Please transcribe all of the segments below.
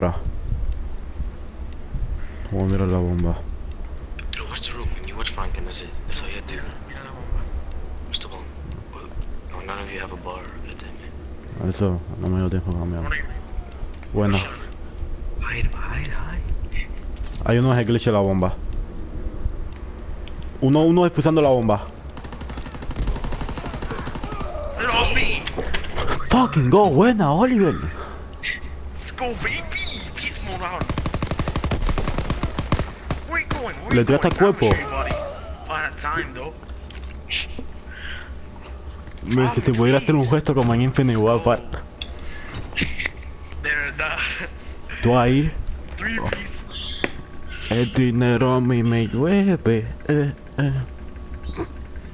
Ahora. Vamos a mirar la bomba. Dude, what's the room? When you watch Franken, that's it. That's all you have to do. Mira la bomba. What's the bomb? Well, no, none of you have a bar. Good thing, man. Eso, no me dio tiempo a cambiar. Bueno, Hide, hide, hide. hay uno es el glitch de la bomba. Uno, uno defusando la bomba. Fucking go, buena, Oliver. Le you tiraste going? al cuerpo. Que si pudiera hacer un gesto como en Infinite Warfare. Tú ahí, three piece. el dinero a mí me llueve. Eh, eh.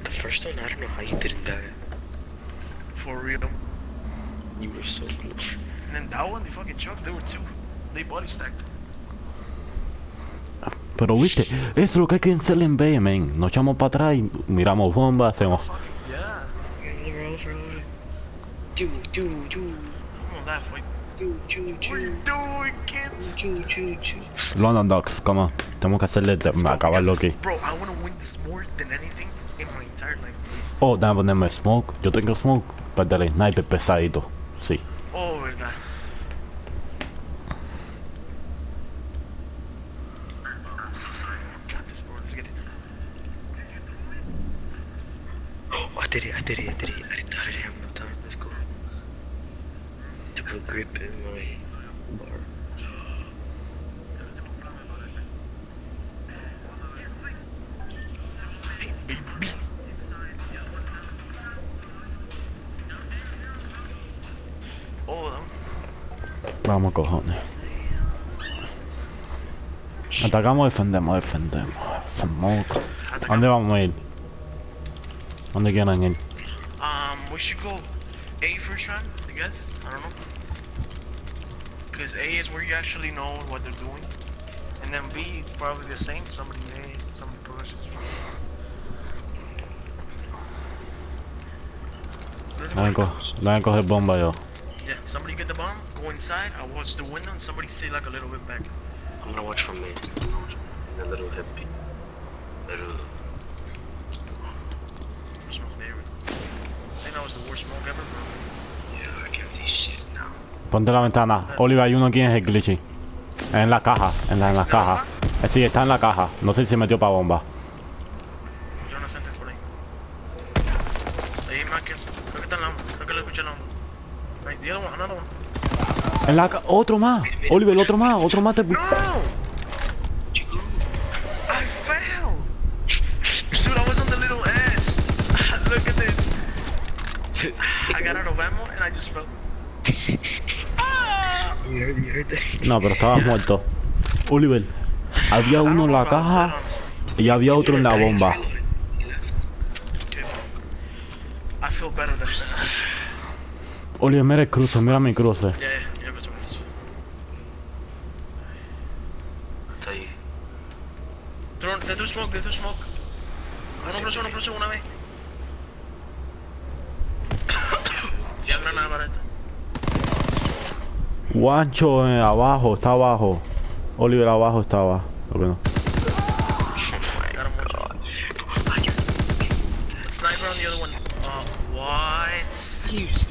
The first one, I don't know how you didn't die. For real. You were so close. And then that one, they fucking choked. There were two. They body stacked. Pero viste, eso es lo que hay que hacer en B, men. Nos echamos para atrás y miramos bombas, hacemos. Fucking, yeah. Over, over, over. Choo, choo, choo. I'm on that fight. Choo, choo, What are choo. you doing, kids? Choo, choo, choo. London Dogs, come on. Tenemos que hacerle de- acabarlo aquí. this. Bro, I wanna win this more than anything in my entire life, please. Oh, déjame ponerme smoke. Yo tengo smoke para el sniper pesadito. Sí. All of them. Vamos, cojones. Atacamos, defendemos, defendemos. Smoke. ¿A dónde vamos a ir? ¿Dónde quieren ir? Um, we should go A first round, I guess. I don't know. Because A is where you actually know what they're doing. And then B, it's probably the same. Somebody A, somebody pushes. Let's go. Deben, co deben coger bomba yo. Somebody get the bomb, go inside, I watch the window, and somebody stay like a little bit back. I'm gonna watch from me. The little hippie. Little. Smoke there. I think that was the worst smoke ever, bro. Yeah, I can't see shit now. Ponte la ventana. Oliver, hay uno aquí en el glitchy. En la caja, en la, en la caja. Eh, sí, está en la caja. No sé si se metió para bomba. Yo no siento por ahí. Ahí, Michael. Creo que está en la Creo que lo escuché en la Nice. The other one, another one. En la Otro más. Oliver, otro más. Otro más te... No! I fell! Dude, I was on the little edge. Look at this. I got out of ammo and I just fell. No, pero estabas muerto. Oliver, había uno en la caja y había otro en la bomba. I feel better than that. Oliver, mira el cruce, mira mi cruce. It is. Está ahí. Throw, they do smoke, they do smoke. Uno plus uno plus una vez. ya granada para esta. Guancho eh, abajo, está abajo. Oliver abajo estaba. Lo que no. Got him one shot. Sniper on the other one. Uh, what?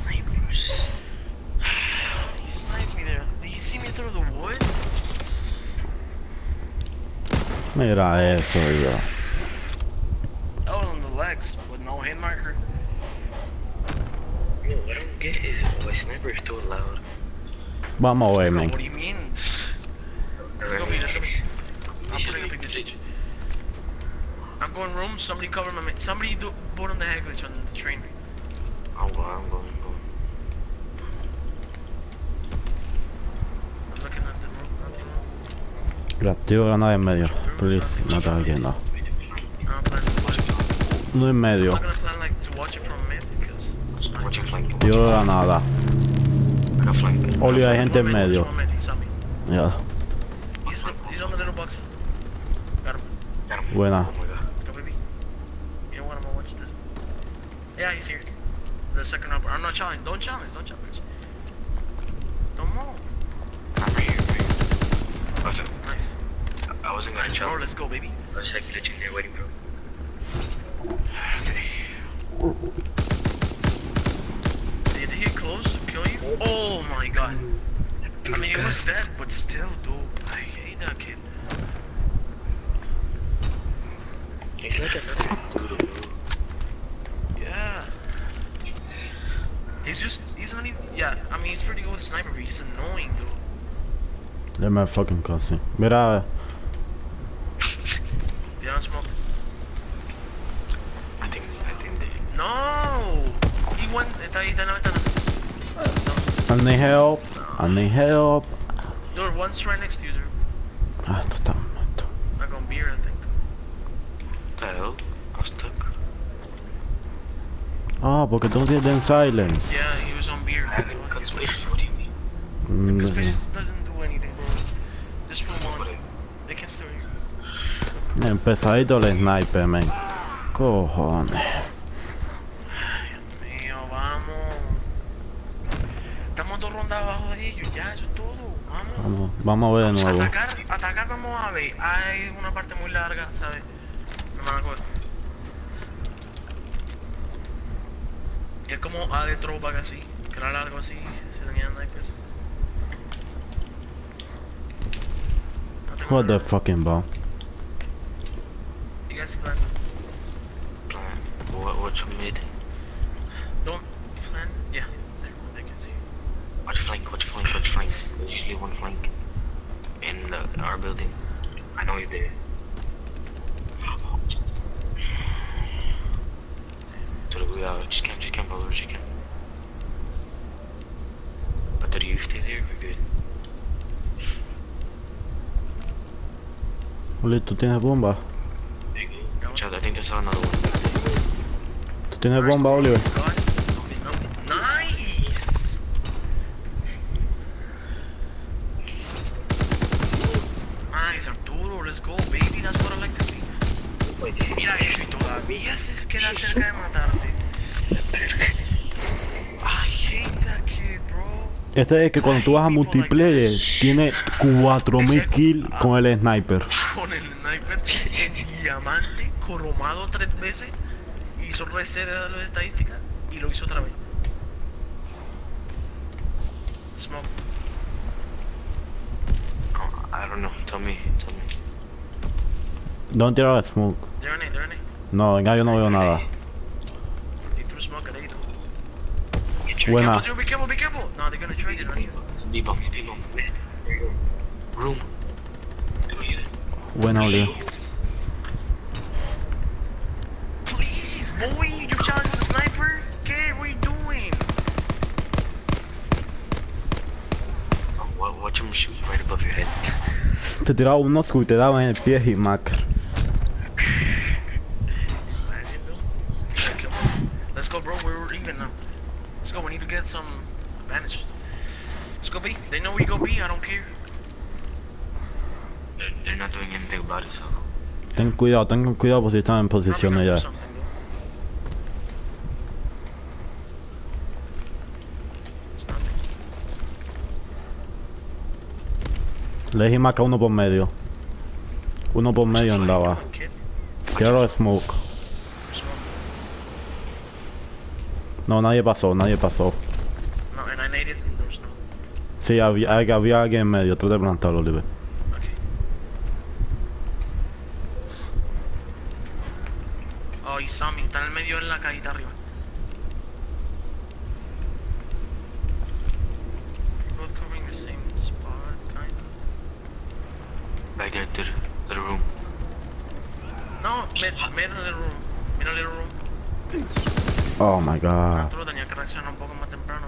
Mira eso, yo. That on the legs with no hit marker. No, what I don't get is why sniper is still allowed. Vamos a ver, Bro, men. what do you mean? Let's go, B, let's go, B. I'm putting up a message. I'm going room. Somebody cover my. ma- Somebody do board on the head glitch on the train. Oh, I'm going, I'm going, Oliver, hay gente en medio. from mid, He saw me. Ya, He's, he's on the little box. Got him. Got him. buena. Yeah, he's here. The second upper. I'm not challenging. Don't challenge. Don't challenge. Don't move. I'm here, right I wasn't gonna Nice, bro. Let's go, baby. I was like glitching there waiting, bro. Okay. Did he close to kill you? Oh my god. I mean, he was dead, but still, dude. I hate that kid. He's like another doodle, bro. Yeah. He's just, he's not even, yeah, I mean, he's pretty good with sniper, but he's annoying, dude. Let me fucking cussing. Mira, They don't smoke. I think, I think they. No! He went, está ahí, está en la ventana. I need help. I need help. Dude, one's right next to you, dude. Ah, esto está muerto. Like on beer, I think. What the hell? I'm stuck. Ah, porque tú no tienes den silence. Yeah, he was on beer. That's why. Conspiracy, what do you mean? Mm, Because no doesn't Empezadito el sniper, man. Cojones. Ay, Dios mío, vamos. Estamos dos rondas abajo de ellos, ya, eso es todo. Vamos. Vamos, vamos a ver de nuevo. Atacar, atacar vamos a ver. Hay una parte muy larga, ¿sabes? Me van a coger. Y es como A de throwback así, que era largo así, snipers. No tengo What the fucking bomb? What, what's mid? Don't plan. Yeah, they, they can see. Watch flank, watch flank, watch flank. There's usually one flank in the, our building. I know he's there. So we uh, just camp, just camp, brother, just camp. But did you stay there? We're good. Oli, ¿tú tienes bomba? Watch out, I think there's another one. ¿Tú tienes bomba, Oliver? Nice! Nice, Arturo, let's go, baby. That's what I like to see. Mira eso y todavía se queda cerca de matarte. I hate that kid, bro. Este es que cuando tú vas a multiplayer, tiene 4000 kills con el sniper. Con el sniper en diamante, cromado tres veces, hizo reset de las estadísticas y lo hizo otra vez. Smoke. Oh, I don't know. Tell me, tell me. ¿Dónde tiraba el smoke? They're in it, they're in it. No, venga, yo no veo nada. He threw smoke at eight. Buena. Careful, Joe, be careful, be careful. No, they're gonna trade it on you. B-bomb, B-bomb. There you go. Room. Buena, Oliver. Tiraba un nosco y te daba en el pie y. Let's go, bro. We're even now. Let's go. We need to get some advantage. Let's go B. They know we go B. I don't care. They're, they're not doing anything about it, so. Ten cuidado, ten cuidado porque están en Probably posiciones gonna do ya. something, though. It's nothing. Le dije maca uno por medio. Uno por medio en la baja. Kid. Quiero smoke. No, nadie pasó, nadie pasó. No, and I. Sí, había, había alguien en medio. Trata de plantarlo, Oliver. Okay. Oh, y Sammy está en el medio en la carita arriba. Both covering the same spot, kind of. Back there to the, to the room. No, mid, mid little room. Mid a little room. Oh my god. Arturo tenía que reaccionar un poco más temprano,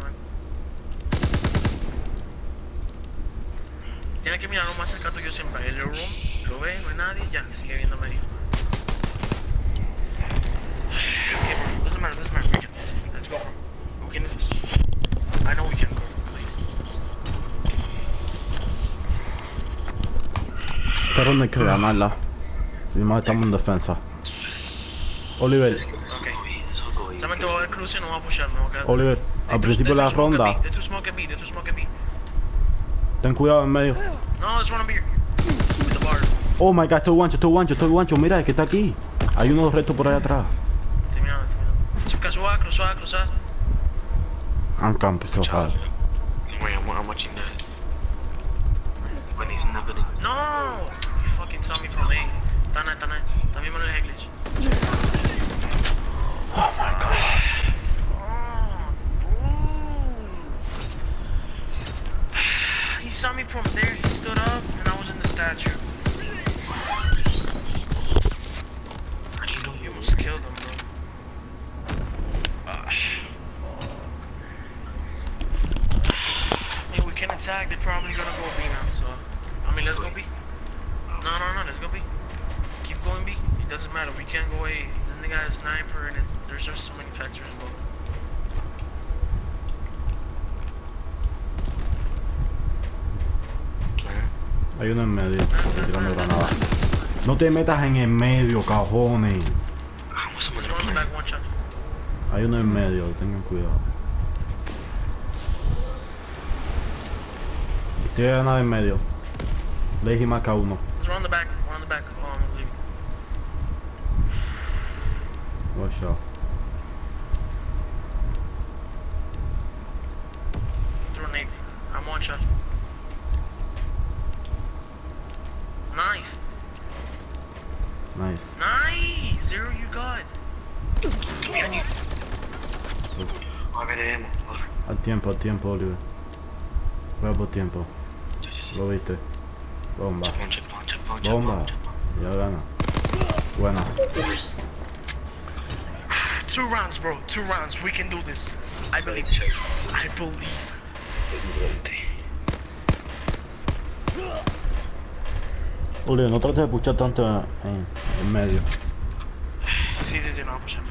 que mirarlo más cerca tuyo siempre. El room, lo ve, no hay nadie, ya, sigue viendo medio. Okay, bro, doesn't matter, doesn't matter, we can. Let's go. We can do this. I know we can, bro, please. Ronda. Oliver, Ok. So go away. Solamente voy a ver cruce y no voy a pushar, me voy a quedar. Oliver, al principio de la ronda, ten cuidado en medio. No, there's one over here. bar. Oh my god, estoy guancho, estoy guancho, estoy guancho. Mira, es que está aquí. Hay uno de los restos por ahí atrás. Estoy mirando, estoy mirando. Chica, suave, cruzada, cruzada. I'm camping so hard. Wait, I'm, I'm watching that. When he's not gonna. No! You fucking saw me from A. Tana, Tana. También me lo dejé glitch. Oh my god. He saw me from there, he stood up, and I was in the statue. You almost killed him, bro. Ah, yeah, we can attack, they're probably gonna go B now, so. I mean, let's go B. No, no, no, let's go B. Keep going B. It doesn't matter, we can't go A. This nigga has a sniper, and it's, there's just so many factors involved. Hay uno en medio. Tirando granada. No te metas en el medio, cajones. Hay uno en medio, tengan cuidado. Tiene granada en medio. Leji marca uno. Let's run the back, one on the back. Oh, I'm leaving. Watch out. Throw a nade. I'm one shot. Nice. Nice. Nice. Zero you got. Oh, I got an ammo. Oh, Al tiempo, al tiempo, Oliver. Juega por tiempo. just, just, Lo viste. Bomba. check one, check one, check one, check Bomba. one, check one. Ya gana. Buena. Two rounds, bro. Two rounds. We can do this. I believe. I believe. Oliver, no trates de puchar tanto en, en medio. Sí, sí, sí, no, pues ya me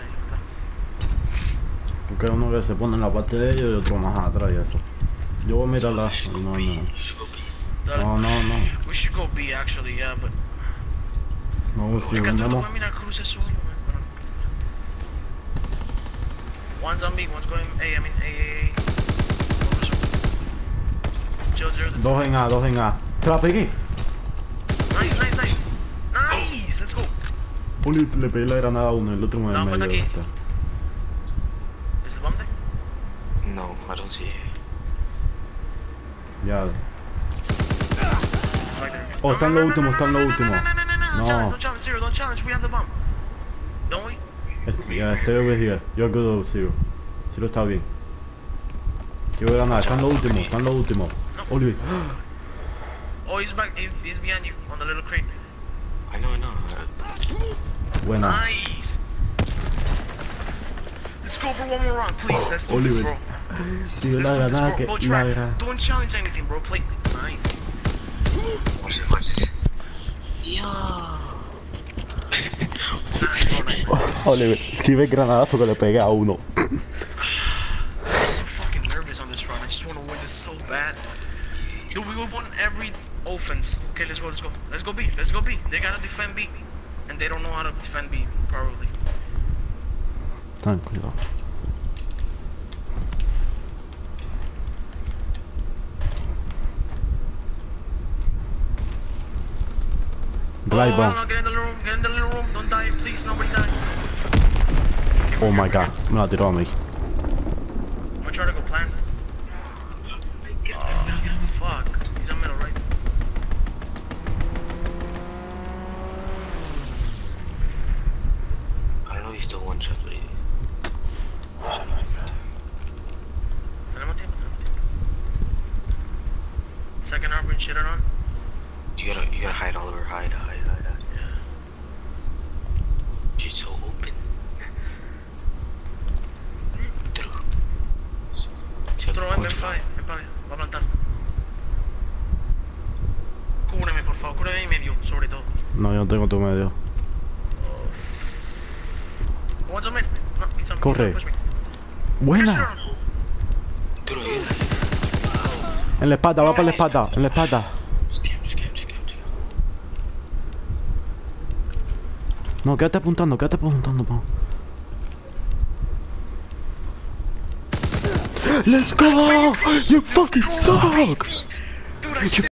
Porque hay uno que se pone en la parte de ellos y otro más atrás y eso. Yo voy a mirarla. y No, no. No, no, no. We should go B actually, yeah, but. No, si vendemos. puedes mirar cruces solo, man. One's on B, one's going A, I mean A, A, A. Chill, zero. Dos en A, dos en A. ¡Se la pegué! Nice, nice, nice. Nice, let's go. Oliver le pegué la granada a uno, el otro el No, medio. pues aquí. está. Is the bomb there? No, I don't see it. Ya. Oh, está en lo último, está en lo no, último. No, no, no, no, no, no, No. don't challenge, don't challenge, zero, don't challenge, we have the bomb. Don't we? Ya, stay over here. You're good over zero. Zero está bien. Quiero granada, está en lo último, está en lo último. Oliver. Oh, he's back, he- he's behind you, on the little crate. I know, I know. Uh, Buena. Nice. Let's go for one more round, please. Let's do this, Oliver. bro. Tío, la Let's do this, granada bro. que. La try. granada. Don't challenge anything, bro. Play. Nice. watch this, watch this. Nice, nice. Oliver, escribe granadazo que le pegué a uno. Win. Dude, we won every offense. Okay, let's go, let's go. Let's go B. Let's go B. They gotta defend B. And they don't know how to defend B, probably. Right oh, no, get in the little room. Get in the little room. Don't die, please. Nobody die. Oh my god, me la tiró a mí. I'm gonna try to go plan. Oh, fuck. He's on middle, right? I know he's still one shot, but he. Tenemos tiempo, tenemos. Second arm, shit it on. You gotta, you gotta hide, Oliver. Hide. No, yo no tengo tu medio. Corre. Buena. En la espalda, va para la espalda, en la espalda. No, quédate apuntando, quédate apuntando, pa. Let's go! You fucking suck!